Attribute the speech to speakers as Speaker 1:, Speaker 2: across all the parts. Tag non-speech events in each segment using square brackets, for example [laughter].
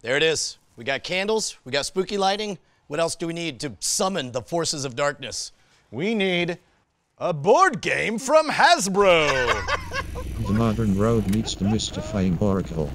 Speaker 1: There it is. We got candles, we got spooky lighting. What else do we need to summon the forces of darkness?
Speaker 2: We need a board game from Hasbro. [laughs]
Speaker 3: The Modern Rogue meets the mystifying oracle.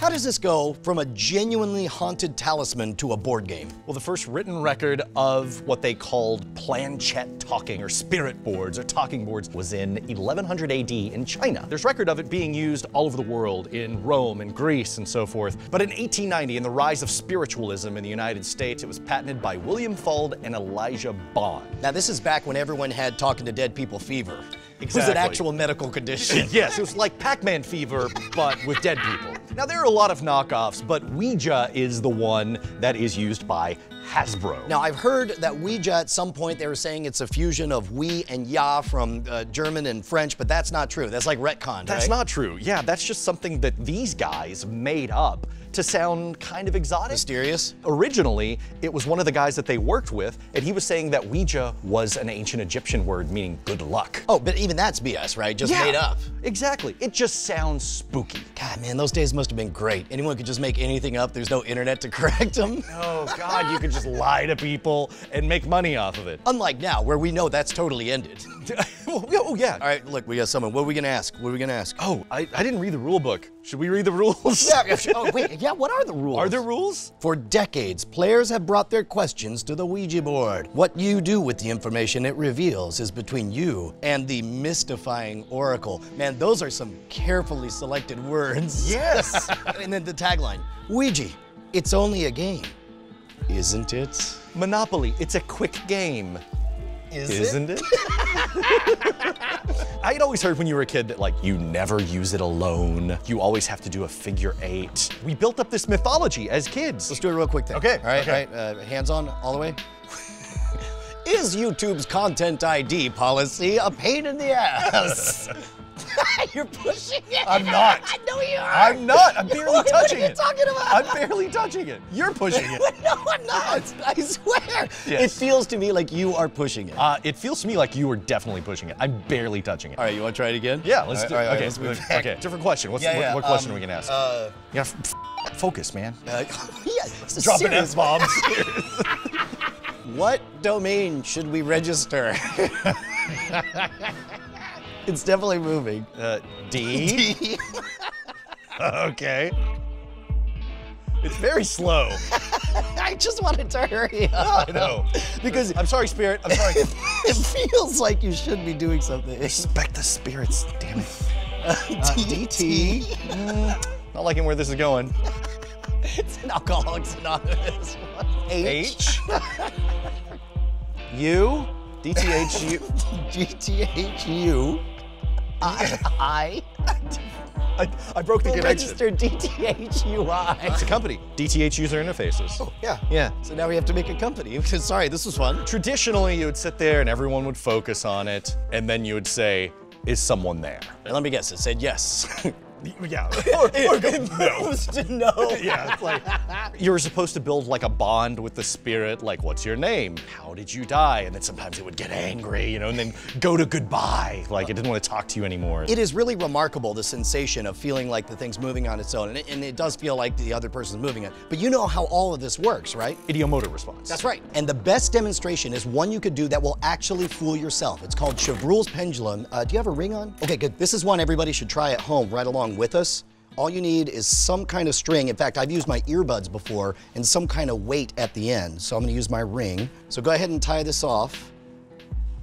Speaker 1: How does this go from a genuinely haunted talisman to a board game?
Speaker 2: well, the first written record of what they called planchette talking or spirit boards or talking boards was in 1100 AD in China. There's record of it being used all over the world in Rome and Greece and so forth. But in 1890, in the rise of spiritualism in the United States, it was patented by William Fuld and Elijah Bond.
Speaker 1: Now, this is back when everyone had talking to dead people fever. It was an actual medical condition. [laughs]
Speaker 2: Yes, it was like Pac-Man fever, but with dead people. Now there are a lot of knockoffs, but Ouija is the one that is used by Hasbro.
Speaker 1: Now, I've heard that Ouija at some point they were saying it's a fusion of we and ya from uh, German and French, but that's not true. That's like retcon.
Speaker 2: that's not true. Yeah, that's just something that these guys made up to sound kind of exotic.
Speaker 1: mysterious.
Speaker 2: Originally, it was one of the guys that they worked with, and he was saying that Ouija was an ancient Egyptian word meaning good luck.
Speaker 1: Oh, but even that's BS, right? Just made up.
Speaker 2: Exactly. It just sounds spooky.
Speaker 1: God, man, those days must have been great. Anyone could just make anything up. There's no internet to [laughs] correct them.
Speaker 2: Oh God, you could just lie to people and make money off of it.
Speaker 1: Unlike now, where we know that's totally ended.
Speaker 2: oh, [laughs] yeah, oh yeah.
Speaker 1: All right, look, we got someone. What are we gonna ask? What are we gonna ask?
Speaker 2: Oh, I, I didn't read the rule book. Should we read the rules?
Speaker 1: Yeah, [laughs] oh, wait, yeah, what are the rules?
Speaker 2: Are there rules?
Speaker 1: For decades, players have brought their questions to the Ouija board. What you do with the information it reveals is between you and the mystifying oracle. Man, those are some carefully selected words.
Speaker 2: Yes. [laughs]
Speaker 1: and then the tagline Ouija, it's only a game. Isn't it?
Speaker 2: Monopoly, it's a quick game.
Speaker 1: Is
Speaker 2: Isn't it? [laughs] I'd always heard when you were a kid that like you never use it alone. You always have to do a figure eight. We built up this mythology as kids.
Speaker 1: Let's do a real quick thing.
Speaker 2: Okay,
Speaker 1: All right,
Speaker 2: okay.
Speaker 1: all right. Uh, hands on all the way. [laughs] Is YouTube's content ID policy a pain in the ass? [laughs] [laughs] You're pushing it.
Speaker 2: I'm not.
Speaker 1: I know you are.
Speaker 2: I'm not. I'm [laughs] barely
Speaker 1: What-
Speaker 2: touching
Speaker 1: what are you
Speaker 2: it.
Speaker 1: talking about?
Speaker 2: I'm barely touching it. You're pushing it. [laughs]
Speaker 1: no, I'm not. I swear.
Speaker 2: Yes.
Speaker 1: It feels to me like you are pushing it.
Speaker 2: Uh, it feels to me like you were definitely pushing it. I'm barely touching it.
Speaker 1: all right, you want to try it again?
Speaker 2: Yeah, let's
Speaker 1: All
Speaker 2: do it.
Speaker 1: all right,
Speaker 2: okay,
Speaker 1: let's move
Speaker 2: okay, okay. Different question. What's,
Speaker 1: Yeah,
Speaker 2: what,
Speaker 1: yeah,
Speaker 2: what question
Speaker 1: um,
Speaker 2: are we gonna ask?
Speaker 1: Uh,
Speaker 2: you gotta f- f- focus, man.
Speaker 1: uh, yeah,
Speaker 2: Dropping
Speaker 1: serious.
Speaker 2: F bombs.
Speaker 1: What domain should we register? It's definitely moving.
Speaker 2: uh, D. [laughs] okay. It's very slow. [laughs]
Speaker 1: I just wanted to hurry up.
Speaker 2: I know.
Speaker 1: Because
Speaker 2: I'm sorry, Spirit. I'm sorry. [laughs]
Speaker 1: it feels like you should be doing something.
Speaker 2: Respect the spirits. Damn it.
Speaker 1: DT.
Speaker 2: Not liking where this is going.
Speaker 1: It's an Alcoholics Anonymous. H.
Speaker 2: H. U. DTHU.
Speaker 1: GTHU. I. I. [laughs]
Speaker 2: I, broke the
Speaker 1: We'll
Speaker 2: connection.
Speaker 1: register DTHUI.
Speaker 2: It's a company. DTH user interfaces.
Speaker 1: Oh, yeah.
Speaker 2: Yeah.
Speaker 1: So now we have to make a company. [laughs] Sorry, this was fun.
Speaker 2: Traditionally, you would sit there and everyone would focus on it, and then you would say, "Is someone there?"
Speaker 1: Let me guess. It said yes. [laughs]
Speaker 2: Yeah. [laughs] or, or go, no.
Speaker 1: to know. [laughs]
Speaker 2: Yeah, it's like [laughs] you were supposed to build like a bond with the spirit, like what's your name? How did you die? And then sometimes it would get angry, you know, and then go to goodbye. Like it didn't want to talk to you anymore.
Speaker 1: It is really remarkable the sensation of feeling like the thing's moving on its own, and it, and it does feel like the other person's moving it. But you know how all of this works, right?
Speaker 2: Ideomotor response.
Speaker 1: That's right. And the best demonstration is one you could do that will actually fool yourself. It's called Chevreul's pendulum. Uh, do you have a ring on? Okay, good. This is one everybody should try at home right along with us. All you need is some kind of string. In fact, I've used my earbuds before and some kind of weight at the end. So I'm gonna use my ring. So go ahead and tie this off.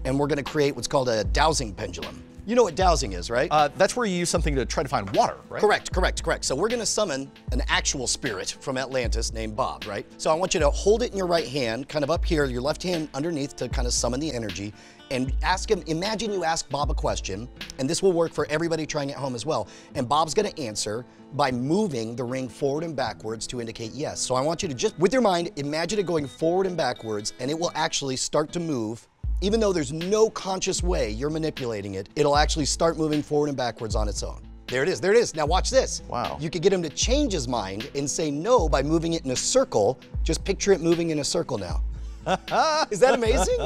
Speaker 1: And we're gonna create what's called a dowsing pendulum. You know what dowsing is, right?
Speaker 2: Uh, that's where you use something to try to find water, right?
Speaker 1: Correct, correct, correct. So we're gonna summon an actual spirit from Atlantis named Bob, right? So I want you to hold it in your right hand, kind of up here, your left hand underneath to kind of summon the energy, and ask him, imagine you ask Bob a question, and this will work for everybody trying at home as well. And Bob's gonna answer by moving the ring forward and backwards to indicate yes. So I want you to just, with your mind, imagine it going forward and backwards, and it will actually start to move even though there's no conscious way you're manipulating it, it'll actually start moving forward and backwards on its own. There it is, there it is. Now watch this.
Speaker 2: Wow.
Speaker 1: You could get him to change his mind and say no by moving it in a circle. Just picture it moving in a circle now. [laughs] is that amazing?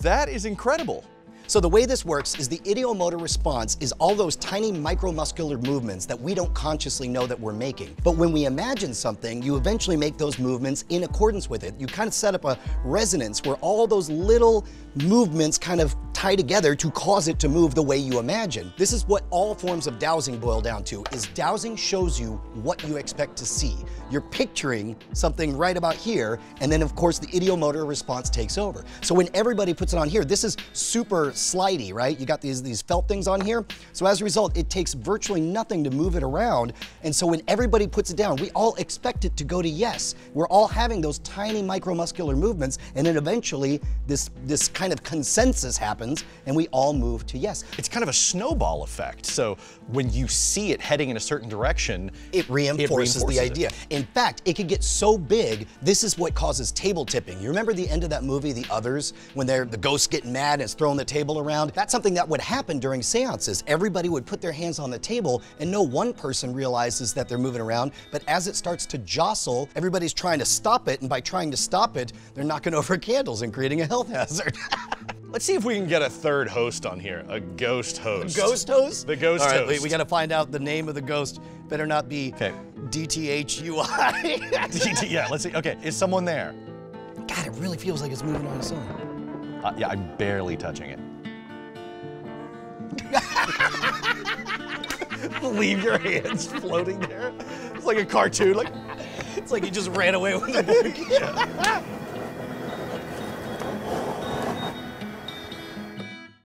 Speaker 2: That is incredible.
Speaker 1: So the way this works is the ideomotor response is all those tiny micromuscular movements that we don't consciously know that we're making. But when we imagine something, you eventually make those movements in accordance with it. You kind of set up a resonance where all those little movements kind of tie together to cause it to move the way you imagine. This is what all forms of dowsing boil down to, is dowsing shows you what you expect to see. You're picturing something right about here, and then of course the ideomotor response takes over. So when everybody puts it on here, this is super slidey, right? You got these, these felt things on here. So as a result, it takes virtually nothing to move it around. And so when everybody puts it down, we all expect it to go to yes. We're all having those tiny micromuscular movements, and then eventually this, this kind of consensus happens, and we all move to yes.
Speaker 2: It's kind of a snowball effect. So when you see it heading in a certain direction,
Speaker 1: It reinforces, the
Speaker 2: reinforces it.
Speaker 1: idea. In fact, it could get so big, this is what causes table tipping. You remember the end of that movie, The Others, when they're the ghosts getting mad and is throwing the table around? That's something that would happen during seances. Everybody would put their hands on the table and no one person realizes that they're moving around, but as it starts to jostle, everybody's trying to stop it, and by trying to stop it, they're knocking over [laughs] candles and creating a health hazard. [laughs]
Speaker 2: let's see if we can get a third host on here, a ghost host.
Speaker 1: Ghost host?
Speaker 2: The ghost
Speaker 1: All right,
Speaker 2: host.
Speaker 1: wait, we gotta find out the name of the ghost. Better not be
Speaker 2: Okay.
Speaker 1: DTHUI. [laughs]
Speaker 2: yeah, let's see. Okay, is someone there?
Speaker 1: God, it really feels like it's moving on its own.
Speaker 2: Uh, yeah, I'm barely touching it. [laughs] Leave your hands floating there. It's like a cartoon. Like
Speaker 1: It's like he just ran away with the book.